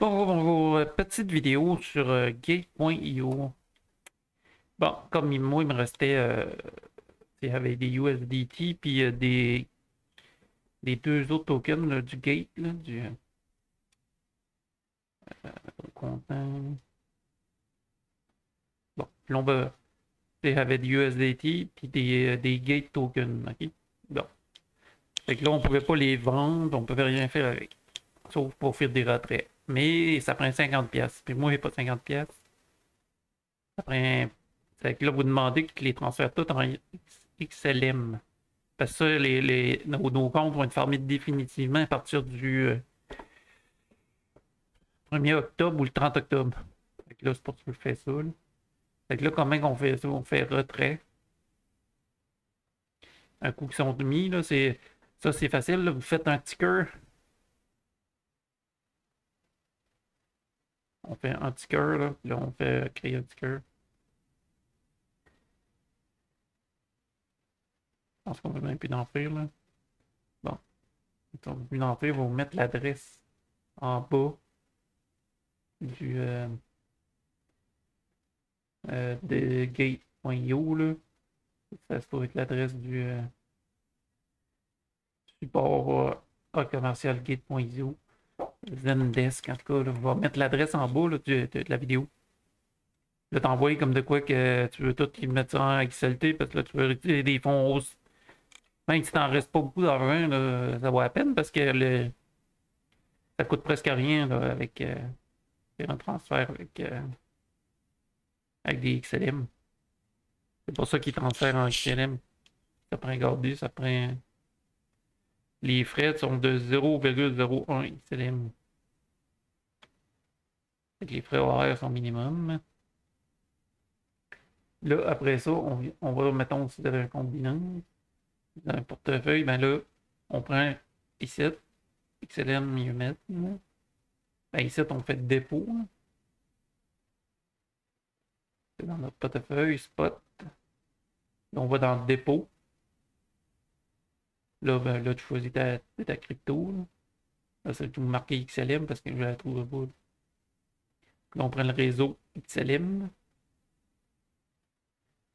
Bonjour, bonjour. Euh, Petite vidéo sur euh, Gate.io. Bon, comme il- moi, il me restait euh, avait des USDT puis euh, des, des deux autres tokens du Gate, là, du euh, content. Bon, puis on va. Des USDT puis des, des Gate tokens. OK? Bon. Fait que là, on pouvait pas les vendre, on pouvait rien faire avec. Sauf pour faire des retraits. Mais ça prend 50 pièces. Puis moi, j'ai pas 50 pièces. Ça prend. Fait que là, vous demandez que les transfère tous en XLM. Parce que ça, les, nos, comptes vont être fermés définitivement à partir du euh, 1er octobre ou le 30 octobre. Fait que là, c'est pour ça que je fais ça. Là. Fait que là, comment on fait ça? On fait retrait. Un coup qu'ils sont mis, là, c'est. Ça, c'est facile. Vous faites un ticker. On fait un ticker, là. Puis là, on fait créer un ticker. Je pense qu'on veut même plus d'en faire, là. Bon. Si on veut plus faire, vous mettre l'adresse en bas du euh, euh, de gate.io, là. Ça, ça doit être l'adresse du support euh, à commercial gate.io. Zendesk, en tout cas, là, on va mettre l'adresse en bas là, de, la vidéo. Là, t'envoyer comme de quoi que tu veux tout qu'ils ça en XLT parce que là, tu veux retirer des fonds hausses. Même si t'en restes pas beaucoup d'argent, ça vaut la peine parce que le, ça coûte presque rien là, avec euh, un transfert avec, euh, avec des XLM. C'est pour ça qu'ils transfèrent en XLM. Ça prend garder, ça prend. Les frais sont de 0,01 XLM. Les frais horaires sont minimum. Là, après ça, on, va, mettons, si vous avez un compte Binance, dans un portefeuille, ben là, on prend ici, XLM UMET. Ben ici, on fait dépôt. C'est dans notre portefeuille, spot. On va dans dépôt. Là, ben, là, tu choisis ta, ta crypto. Là, là c'est tout marqué XLM parce que je la trouve pas. Là, on prend le réseau XLM.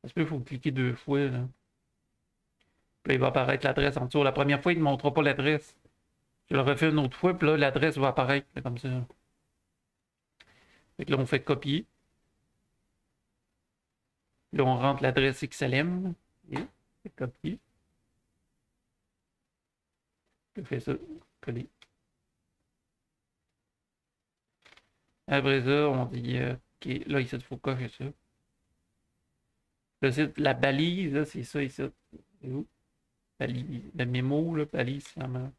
Parce qu'il faut cliquer deux fois. Là. Puis là, il va apparaître l'adresse en dessous. La première fois, il ne montrera pas l'adresse. Je le refais une autre fois, puis là, l'adresse va apparaître comme ça. Fait que là, on fait copier. Là, on rentre l'adresse XLM. Et copier. Coller. Après ça, on dit, euh, là, ici, faut cocher ça? La balise, c'est ça, ici. C'est où? Balise. Le mémo, là, balise, finalement.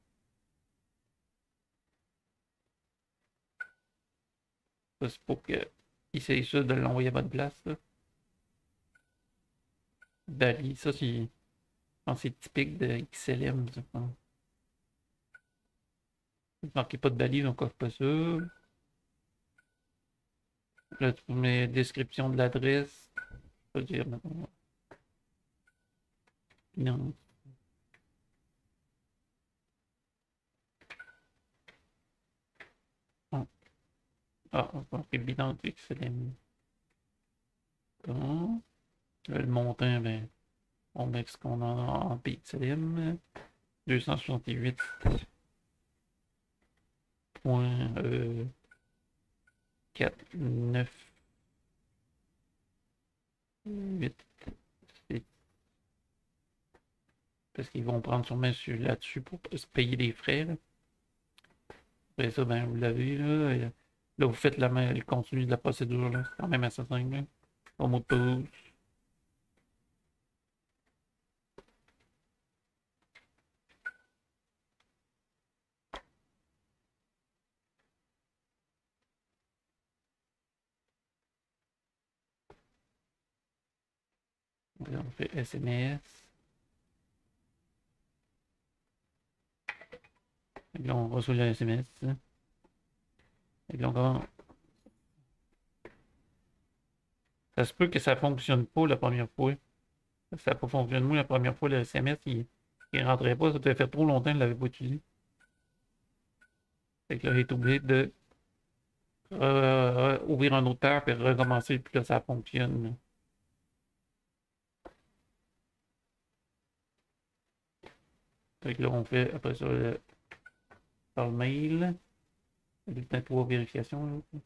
Ça, c'est pour que essaye ça de l'envoyer à bonne place, là. Balise, ça, c'est. C'est typique de XLM, je pense. Marquez pas de balise, on coche pas ça. Là, tu mets description de l'adresse. Je peux dire maintenant. Non. Ah, ah on va bilan de XLM. Bon. Le montant, ben, on met ce qu'on a en PXLM. 268 point euh, 4, 9, 8, 6. Parce qu'ils vont prendre sûrement là-dessus pour se payer des frais. Là. Après ça, ben, vous l'avez là. et Là, vous faites la, le contenu de la procédure. C'est quand même assez simple. Là. Au. Là, on fait SMS. Et là, on reçoit le SMS. Et là, on commence. Ça se peut que ça fonctionne pas la première fois. Ça n'a pas fonctionné la première fois, le SMS, il, il rentrait pas. Ça devait faire trop longtemps je l'avais pas utilisé. Fait que là, est obligé de ouvrir un autre tab et recommencer, puis là, ça fonctionne. Fait là, on fait après ça le, par le mail. Peut-être trois vérifications. Là.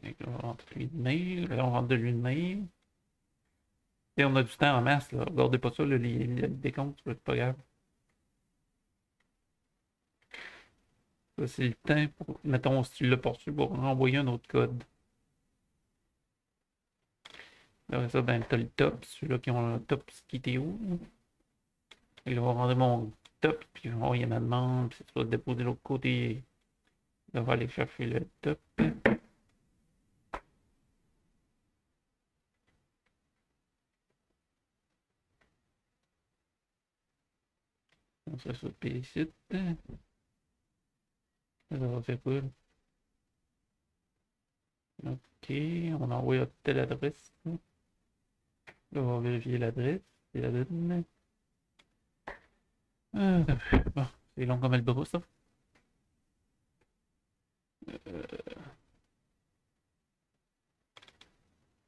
Fait que là, on rentre lui de mail. Là, on rentre de lui de mail. Et on a du temps en masse. Là. Regardez pas ça, les, les décomptes, c'est pas grave. C'est le temps pour. Mettons, si tu l'as poursuivi pour renvoyer un autre code. Là, ça, ben, t'as le top, ceux-là qui ont le top où. Il va rendre mon top, puis il y a ma demande, puis ça va déposer de l'autre côté. Il va aller chercher le top. On se le site. Ça va faire quoi? Ok, on envoie à telle adresse. On va vérifier l'adresse et la donne. Euh, bon, c'est long comme le bureau, ça. Euh,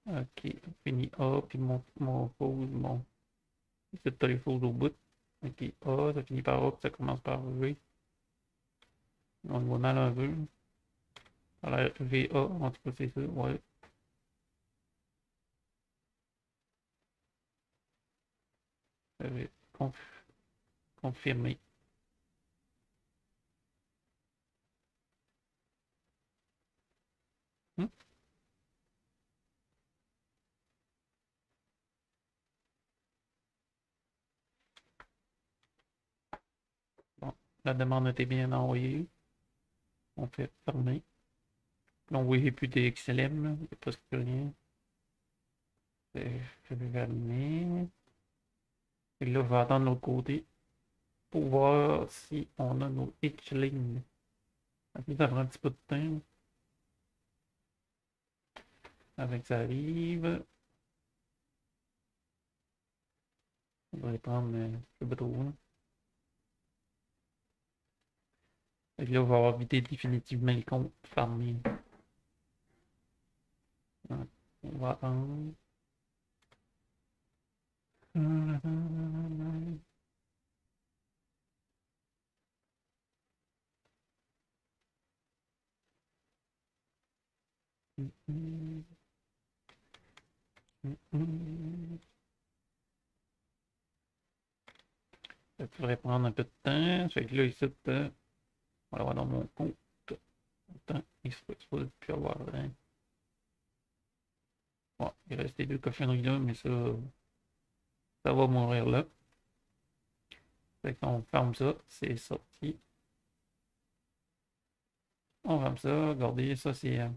ok, on finit A, puis mon, mon pause, mon. C'est les fausses au bout. Ok, A, ça finit par A, puis ça commence par V. On le voit mal un peu. Alors, VA, en tout cas, c'est ça, ouais. Conf... Confirmé. Hmm? La demande était bien envoyée. On fait fermer. Voyait plus des XLM, il n'y a presque rien. Je vais fermer. Et là, on va attendre l'autre côté pour voir si on a nos itchlings. Ça prend un petit peu de temps. Avec ça arrive. On va les prendre, mais je sais pas trop. Et là, on va avoir vidé définitivement le compte fermé. On va attendre. Ça devrait prendre un peu de temps. Fait que là, ici, euh, on va voir dans mon compte. Attends, il se peut plus avoir rien. Bon, il reste les deux cochonneries là, mais ça, ça va mourir là. Fait qu'on ferme ça, c'est sorti. On ferme ça, regardez, ça c'est... Euh,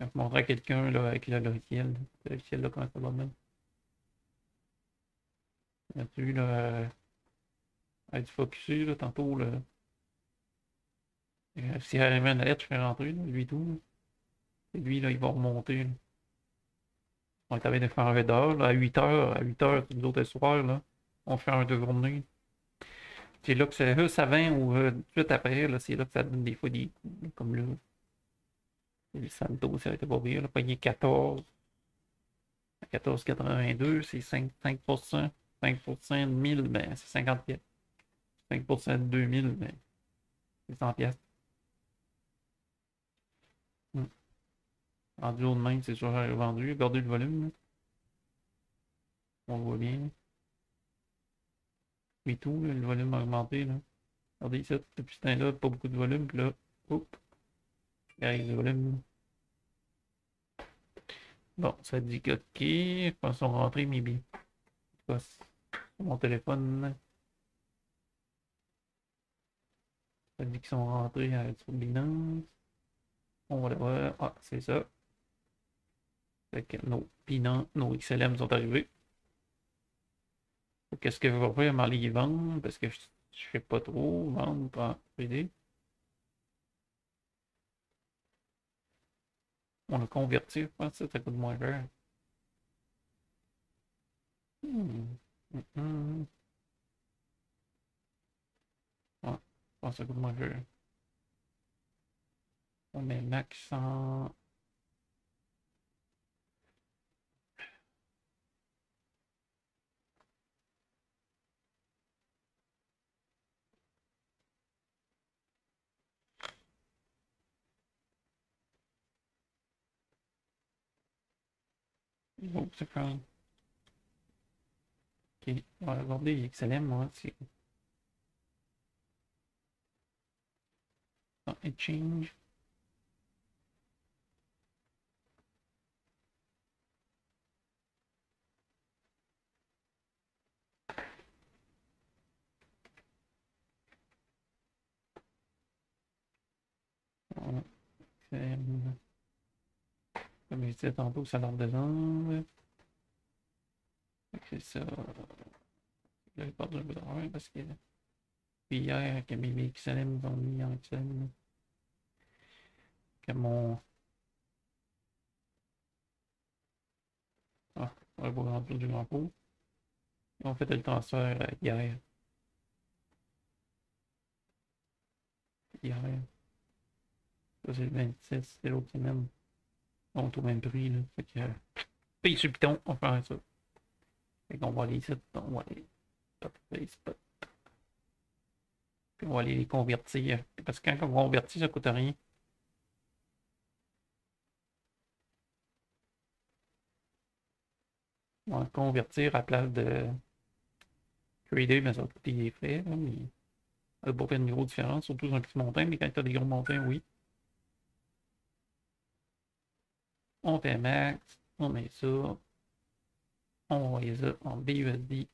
je vais montrer à quelqu'un là avec le logiciel. Le logiciel là, comment ça va même. Là-dessus, là, euh, avec du focusé, là, tantôt, là. Euh, si arrive une alerte, je fais rentrer, lui tout. Et lui, là, il va remonter. Là. On est de faire un d'heure, à 8 h à 8 h nous autres, là, on fait un de journée. C'est là que ça, ça vient ou euh, tout après, là, c'est là que ça donne des fois des comme là. Le Santo, ça a été pas bien, là, pogné 14. 14,82, c'est 5, 5%. 5% de 1000, ben, c'est 50 pièces. 5% de 2000, ben, c'est 100 pièces. En duo de même, c'est sûr, j'ai vendu. Regardez le volume. On le voit bien. Oui, tout, le volume a augmenté. Là. Regardez ici, depuis ce temps-là, pas beaucoup de volume. Puis là, hop, il le volume. Bon, ça dit que OK. Je pense qu'ils sont rentrés mes billes. Sur mon téléphone. Ça dit qu'ils sont rentrés sur Binance. On va le voir. Ah, c'est ça que nos pinants, nos XLM sont arrivés. Qu'est-ce que je vais faire? M'aller les vendre parce que je ne sais pas trop vendre pas aider. On le convertit, hmm, hmm, hmm. je pense que ça coûte moins cher. Hmm. Mm ça coûte moins cher. On met max 100. Bon, c'est pas... Ok, on va aborder XLM, moi, c'est... Dans Exchange... Comme je disais tantôt, ça leur demande. C'est ça. Là, j'ai perdu un peu d'argent parce que. Puis hier, que mes XLM ils ont mis en XLM. Que mon. Ah, on va voir remplir du grand coup. Ils ont fait le transfert euh, hier. Hier. Ça, c'est le 26, c'est l'autre semaine. Au même prix, là. Fait que. Paye sur Python, on va faire ça. Fait qu'on va aller ici, on va aller. Puis on va aller les convertir. Parce que quand on convertit, ça coûte rien. On va convertir à place de trader, mais ça va coûter des frais. Là, mais ça va pas faire une grosse différence, surtout sur un petit montant, mais quand tu as des gros montants, oui. On fait max, on met ça, on envoie ça en BUSD.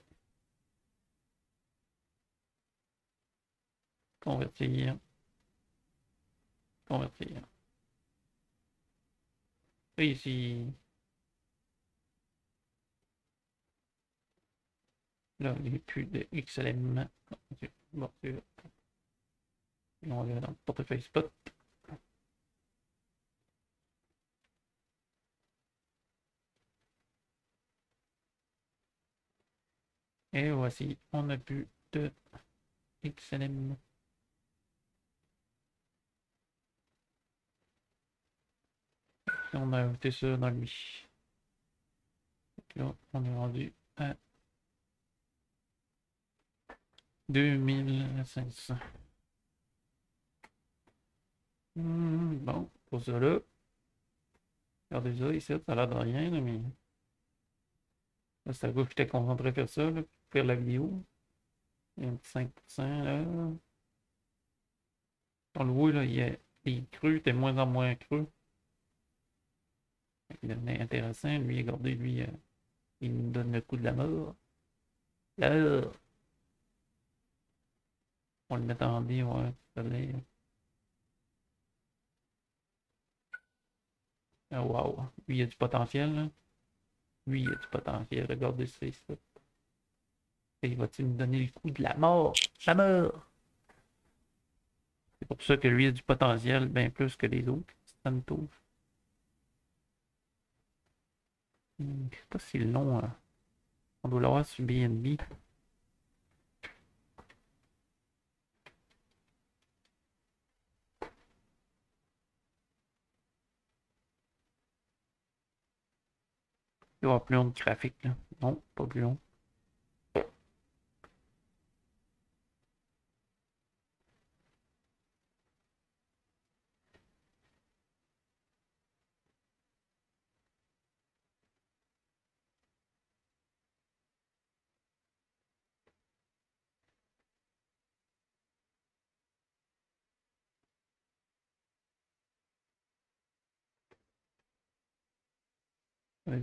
Convertir. Convertir. Et ici. Là, il n'y a plus de XLM. Bon, On va dans le portefeuille spot. Et voici, on a plus de XLM. On a ajouté ça dans lui. Là, on est rendu à 2500. Hmm, bon, pour ça là. Regardez ça ici, ça a l'air de rien, mais. C'est à gauche j'étais concentré faire ça, là, faire la vidéo. Il y a un petit 5% là. On le voit, là, il y a les creux, de moins en moins creux. Il devenait intéressant. Lui, regardez, lui, euh, il nous donne le coup de la mort. Là, on le met en D, ouais, l'est. Ah, wow. Lui, il a du potentiel. Lui, il a du potentiel. Regardez ça Et va-t-il nous donner le coup de la mort? La mort! C'est pour ça que lui a du potentiel bien plus que les autres. Santos. Hmm, je sais pas si le long. Hein. On doit l'avoir sur BNB. Il y avoir plus long de graphique là. Non, pas plus long.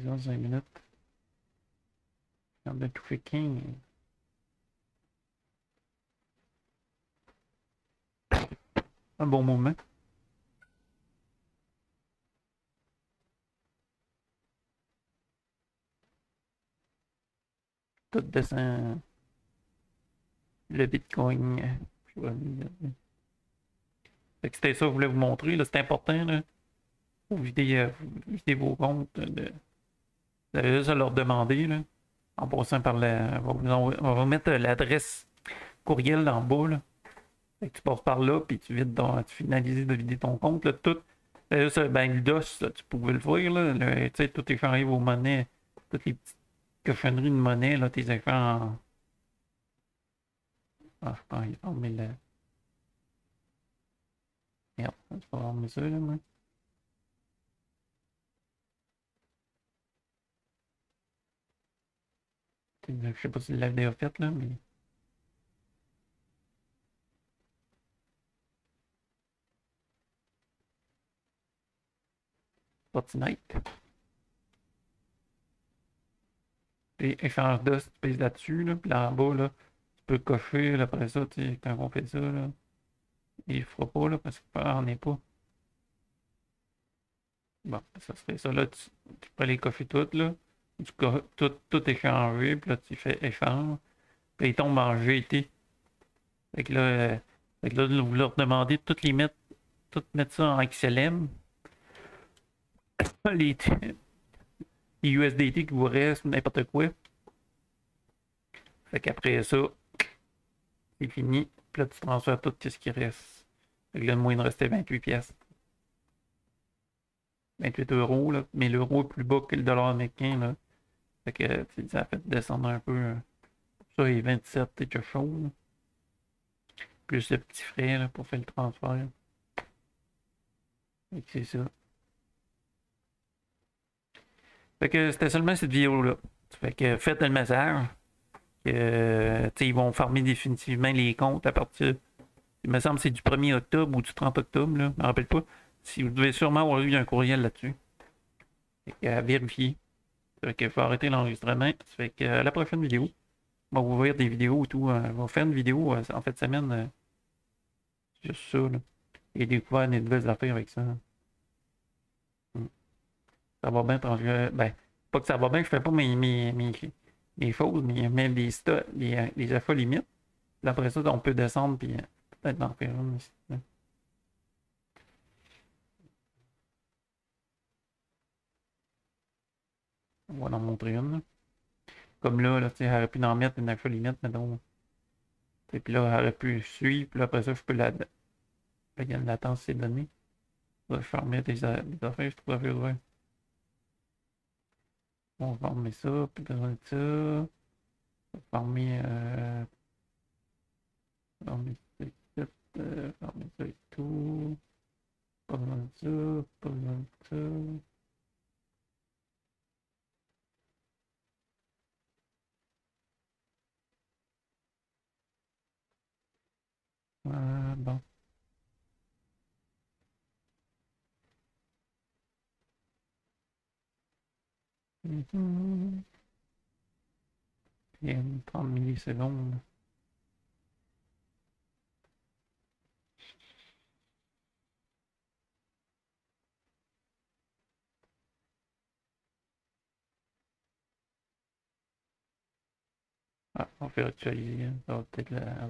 Vas-y, 5 minutes. Tout fait 15. Un bon moment. Tout descend. Le Bitcoin. C'était ça que je voulais vous montrer. C'est important. Là. Vous videz, euh, videz vos comptes. De... Vous avez juste à leur demander. Là, en passant par la. On va vous mettre l'adresse courriel en bas. Là. Fait que tu passes par là, puis tu vides ton, tu finalises de vider ton compte. Là, tout, là, ça, ben, le DOS, là, tu pouvais le faire. Là, le- tu sais, tout échanger vos monnaies, toutes les petites cochonneries de monnaie, là, tes écrans en. Ah, je pense qu'il fermé le. Merde, je pas fermer ça, là, moi. Je sais pas si tu l'avais déjà fait, là, mais. Fortnite. Puis échange d'os, tu pèses là-dessus, là, puis là en bas, là, tu peux cocher, là, après ça, tu sais, quand on fait ça, là, il fera pas, là, parce qu'on n'en est pas. Bon, ça serait ça, là, tu, tu peux les cocher toutes, là, tu co- tout, tout échanger, puis là, tu fais échange, puis ils tombent en GT. Fait que là, euh, là, vous leur demandez de toutes les mettre, toutes mettre ça en XLM. Les, USDT qui vous restent, n'importe quoi. Fait qu'après ça, c'est fini. Puis là, tu transfères tout ce qui reste. Fait que là, moi, il restait 28 pièces. 28 euros, là. Mais l'euro est plus bas que le dollar américain, là. Fait que, ça fait descendre un peu. euh, Ça, et 27, c'est quelque chose. là. Plus le petit frais, là, pour faire le transfert. Fait que c'est ça. Fait que c'était seulement cette vidéo-là. Fait que faites le message. Que, ils vont farmer définitivement les comptes à partir. Il me semble que c'est du 1er octobre ou du 30 octobre, là. Je me rappelle pas. Si vous devez sûrement avoir eu un courriel là-dessus. À vérifier. Fait que faut arrêter l'enregistrement. Ça fait que à la prochaine vidéo. On va ouvrir des vidéos et tout. euh, on va faire une vidéo euh, en fin de semaine. euh, juste ça, là. Et découvert des nouvelles affaires avec ça. Ça va bien je. Ben, pas que ça va bien, je fais pas mes, mes, mes, mais même des sto- les, euh, les achats limites. Après ça, on peut descendre puis euh, peut-être en faire une ici. là. On va en montrer une. Comme là, là elle aurait pu en mettre une achat limite, mettons. Et puis là, elle aurait pu suivre, puis après ça, je peux la. Il y a une latence, c'est donné. Je fermer des, a- des affaires, je trouve affaires ouvertes. On va fermer ça, plus besoin de ça. On va fermer, euh, ici, euh, fermer ça et tout. Pas besoin de ça, pas besoin de ça. Euh, bon. A une 30 millisecondes. Ah, on fait actualiser. hein. Ça va peut-être la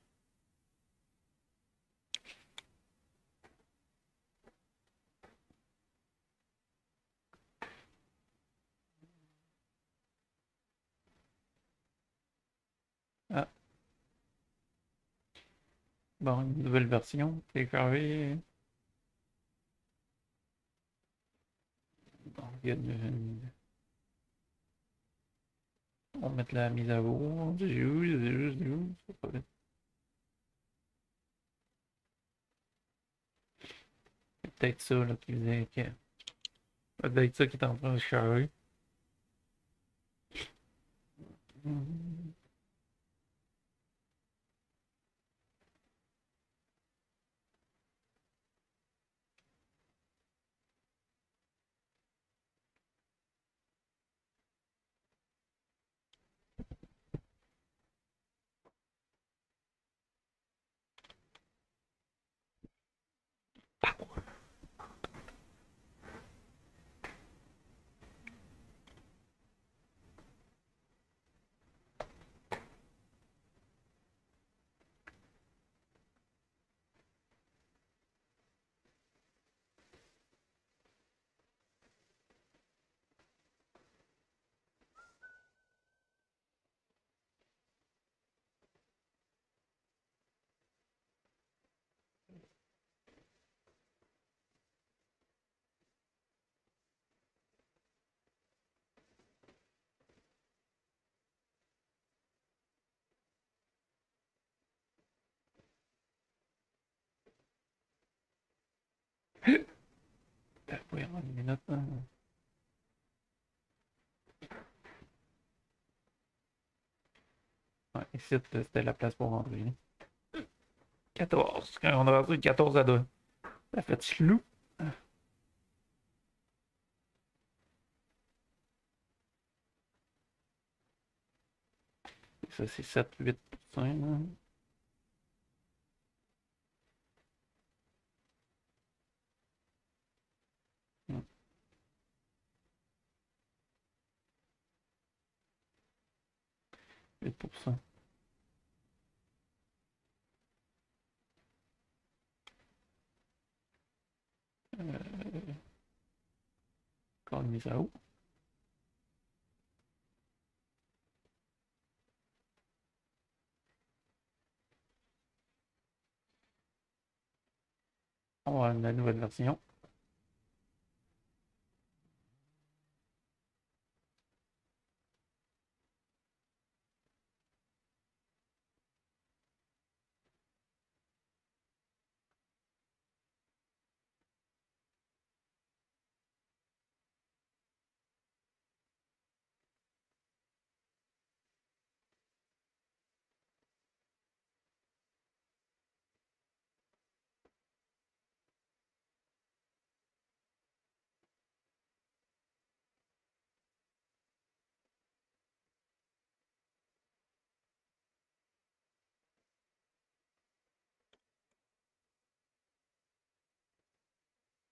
Ah. Bon, une nouvelle version. Télécharger. Bon, il y a une- On va mettre la mise à jour. C'est peut-être ça là, qui faisait que. C'est peut-être ça qui est en train de charger. Mhm. Oui, une minute. hein. Ouais, ici, c'était la place pour rentrer. 14. Quand on a rentré 14 à 2. Ça fait chelou. Ça, c'est 7-8%. 8%. Euh, Encore une mise à haut. On va la nouvelle version.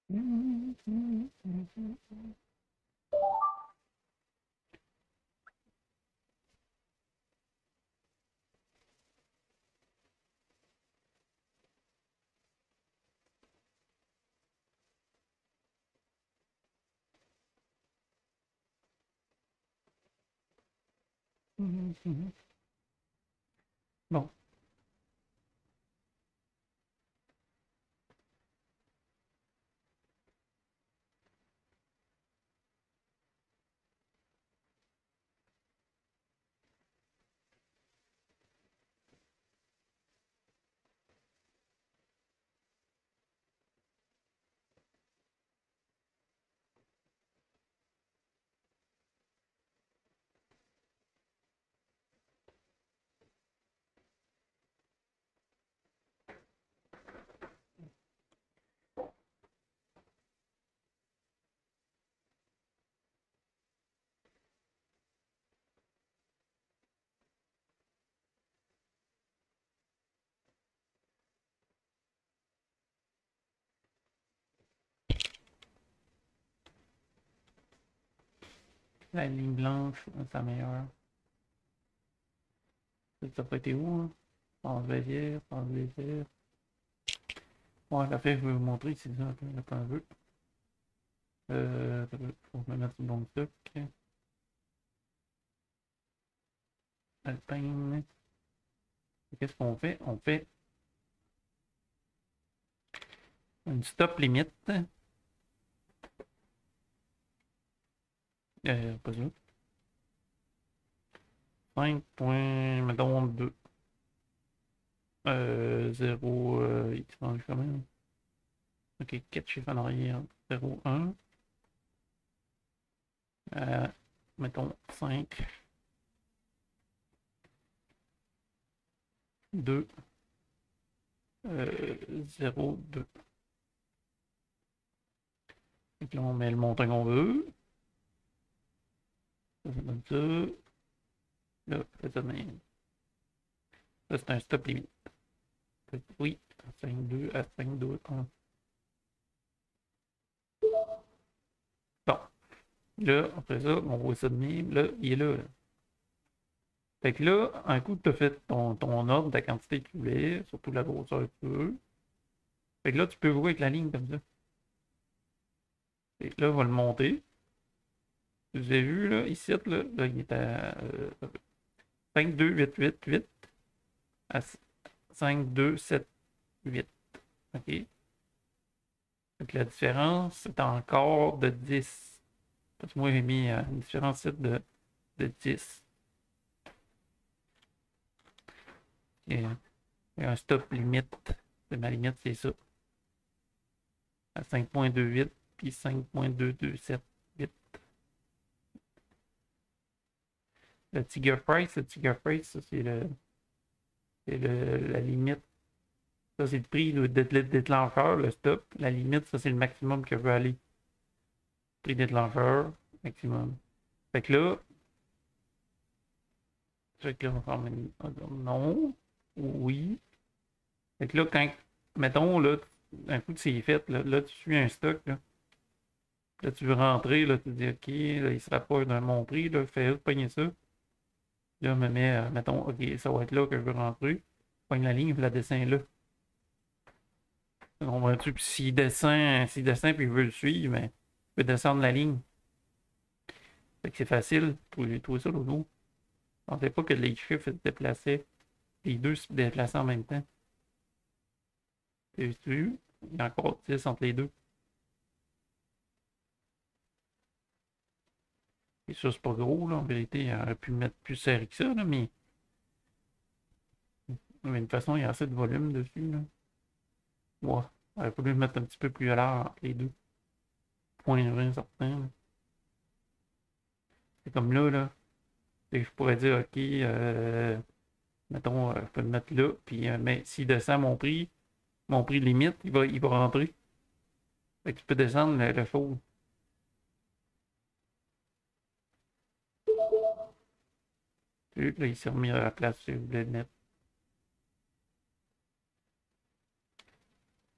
Bon. La ligne blanche, c'est la meilleure. Ça pas été où, hein? Enlever hier. Ouais, la fait, je vais vous montrer, c'est ça, attends, attends un peu. Euh, faut me mettre le bon truc. Alpine. Qu'est-ce qu'on fait? On fait une stop limite. Euh, pas ça. 5 points, mettons 2. Euh, 0, euh, il change quand même. Ok, 4 chiffres en arrière. 0, 1. Euh, mettons 5. 2. Euh, 0, 2. Donc là, on met le montant qu'on veut. Ça, ça donne ça. C'est un stop limite. Oui, 5, 2 à 5, 2, 1. Bon. Là, après ça, on voit ça de même. Là, il est là. là. Fait que là, un coup, tu as fait ton, ton ordre, ta quantité que tu voulais, surtout la grosseur que tu veux. Fait que là, tu peux voir avec la ligne comme ça. Et là, on va le monter. Vous avez vu, là, ici, là, là il est à euh, 5, 2, 8, 8, 8. À 5, 2, 7, 8. OK? Donc la différence, c'est encore de 10. Parce que moi, j'ai mis euh, une différence de, de 10. Et, et un stop limite. De ma limite, c'est ça. à 5.28 puis 5.227 Le Tiger Price, le Tiger Price, ça c'est le, c'est le, la limite. Ça c'est le prix de déclencheur, le stop. La limite, ça c'est le maximum que veut aller. Prix déclencheur, maximum. Fait que là, fait que là, on va non, oui. Fait que là, quand, mettons, là, un coup que c'est fait, là, tu suis un stock, là. Là, tu veux rentrer, là, tu dis, OK, là, il se rapproche de mon prix, là, fais pogner ça. Là, me met, euh, mettons, OK, ça va être là que je veux rentrer. Pogne la ligne, puis la dessin là. On va tu s'il descend, s'il descend puis il veut le suivre, mais ben, il peut descendre la ligne. Fait que c'est facile pour trouver ça l'autre ne sait pas que les chiffres se déplaçaient. Les deux se déplaçaient en même temps. Tu vu? Il y a encore 10 entre les deux. Et ça, c'est pas gros, là. En vérité, il aurait pu mettre plus serré que ça, là, mais. Mais de toute façon, il y a assez de volume dessus, là. Ouais. Il aurait fallu mettre un petit peu plus à l'heure entre les deux. Point 20 certain, C'est comme là, là. Et je pourrais dire, OK, euh, mettons, euh, je peux le mettre là, puis euh, mais s'il descend mon prix, mon prix limite, il va, il va rentrer. Fait peux descendre le, le Là, il s'est remis à la place si vous voulez le mettre.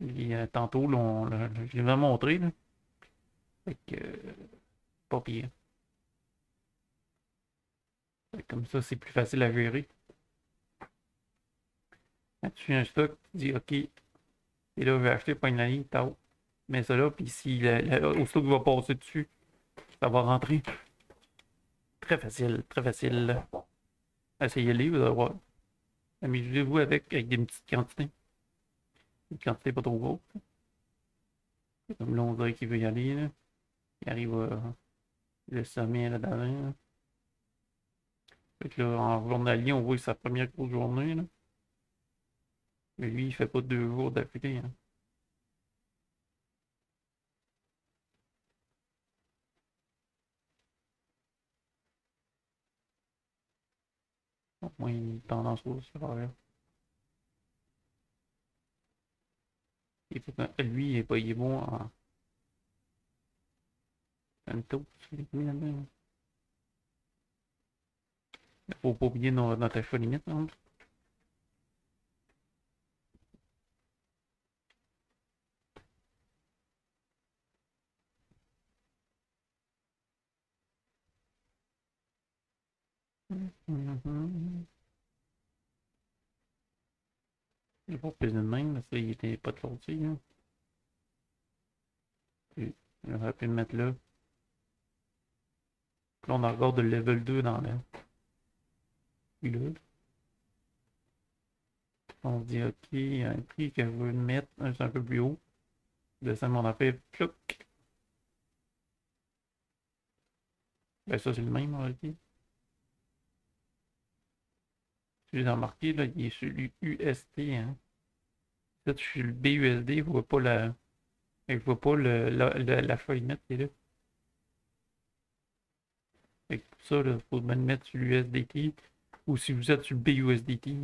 Et, tantôt, là, je l'ai montré. Là. Fait pas pire. Comme ça, c'est plus facile à gérer. Quand tu fais un stock, tu dis OK, et là, je vais acheter pas une ligne, tao. Mets ça là, puis si au stock va passer dessus, ça va rentrer. Très facile, très facile. Essayez-les, vous allez voir. Amusez-vous avec, avec des petites quantités. Une quantité pas trop grosse. Comme là, on dirait qu'il veut y aller. Là. Il arrive à le sommet là d'avant. Fait que là, en journalier, on voit sa première grosse journée. Là. Mais lui, il fait pas deux jours d'affilée. Hein. Moins, il une tendance. Il faut que lui, il est pas il est bon taux, faut pas oublier notre, notre achat limite. Hein. Mm-hmm. Il pas plus de même, parce qu'il était pas de l'autre hein. J'aurais pu le mettre là. Là, on a encore de level 2 dans l'air. Là. On se dit, OK, il y a un prix que je veux mettre, c'est un peu plus haut. Descendre mon affaire, plouc. Ben ça, c'est le même, en réalité. Avez remarqué, là, il est sur l'UST. Hein. Là, je suis le BUSD, je vois pas la. Je vois pas le, la, la, feuille net qui est là. Fait pour ça, il faut même mettre sur l'USDT ou si vous êtes sur le BUSDT.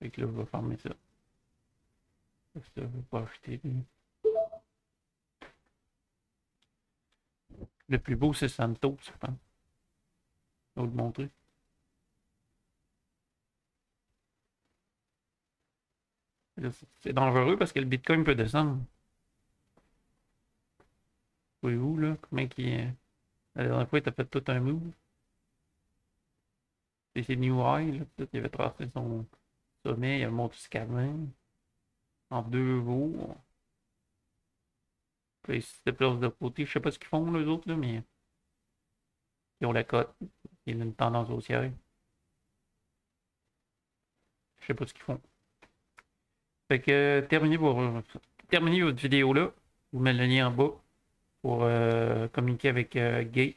Fait que là, je vais fermer ça. Je ne pas acheter. Le plus beau, c'est Santos, je pense. Je vais vous le montrer. C'est dangereux parce que le Bitcoin peut descendre. Où, là? Comment qui. La dernière fois, il a fait tout un move. C'est New High, là. il avait tracé son sommet, il a monté jusqu'à 20. En deux veaux. Puis il se déplace de côté. Je sais pas ce qu'ils font, les autres, là, mais. Ils ont la cote. Il y a une tendance haussière. Je sais pas ce qu'ils font. Fait que terminez, votre vidéo là. Je vous mets le lien en bas pour euh, communiquer avec euh, Gate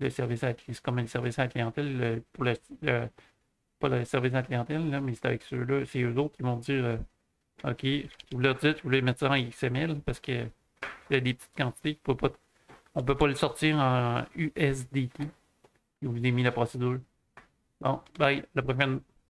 le service à c'est comme le service à la clientèle, le- pour pas le service à la clientèle, là, mais c'est avec ceux-là, c'est eux autres qui vont dire euh, OK, vous leur dites, vous voulez mettre ça en XML parce que il y a des petites quantités, qu'on pas, on peut pas le sortir en USDT. Vous ai mis la procédure. Bon, bye, la prochaine.